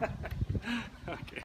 okay.